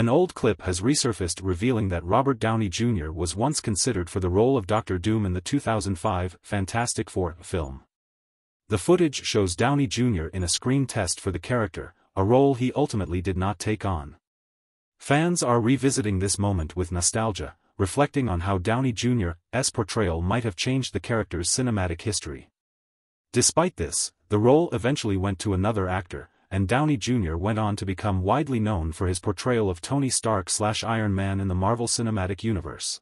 An old clip has resurfaced revealing that Robert Downey Jr. was once considered for the role of Doctor Doom in the 2005 Fantastic Four film. The footage shows Downey Jr. in a screen test for the character, a role he ultimately did not take on. Fans are revisiting this moment with nostalgia, reflecting on how Downey Jr.'s portrayal might have changed the character's cinematic history. Despite this, the role eventually went to another actor, and Downey Jr. went on to become widely known for his portrayal of Tony Stark slash Iron Man in the Marvel Cinematic Universe.